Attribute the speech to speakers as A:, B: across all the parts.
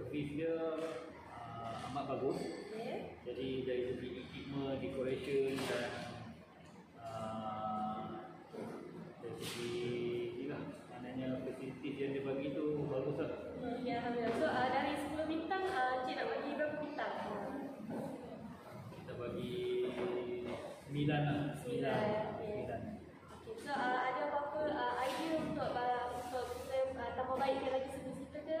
A: servis
B: dia uh, amat bagus
A: Okey.
B: Jadi dari segi equipment, decoration dan uh, dari segi inilah maknanya facilities yang dia bagi tu bagus lah
A: Okay, Alhamdulillah. So uh, dari 10 bintang, uh, Cik nak bagi berapa bintang?
B: kita bagi 9 lah 9
A: Sembilan, okey.
B: 9
A: Okay, so uh, ada apa-apa uh, idea untuk uh, untuk kita uh, tambah baikkan lagi servis kita ke?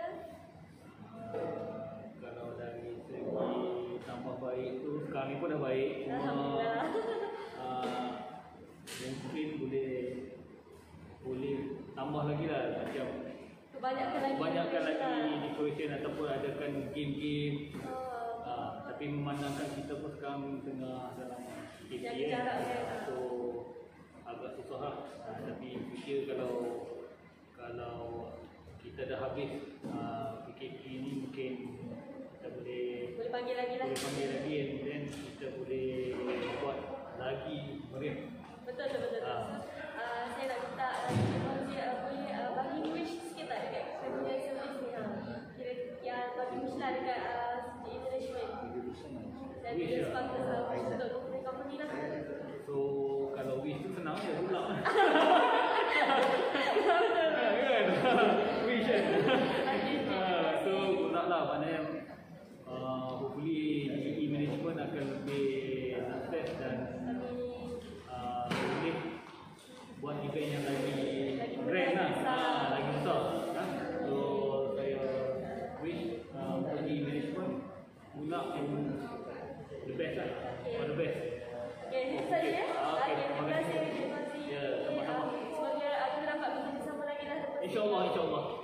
B: Uh, kalau dari segi tambah baik tu sekarang ni pun dah baik cuma
A: Alhamdulillah.
B: uh, mungkin boleh boleh tambah lagi lah macam
A: Kebanyakan lagi.
B: banyakkan lagi
A: lah.
B: decoration ataupun adakan game-game
A: Oh,
B: uh, tapi memandangkan kita pun sekarang tengah dalam
A: jarak kan.
B: so agak susah lah uh, tapi fikir kalau kalau kita dah habis uh, PKP ni mungkin kita boleh
A: boleh panggil lagi lah.
B: boleh panggil lagi and then kita boleh buat lagi meriah
A: Betul betul betul.
B: Ah.
A: So, uh, saya nak minta uh, Cik Fauzi uh, boleh uh, bagi wish sikit tak dekat kita punya servis ni ha. Kira yang bagi wish lah dekat uh, segi management dan
B: Wish
A: juga
B: lah.
A: 消磨一消。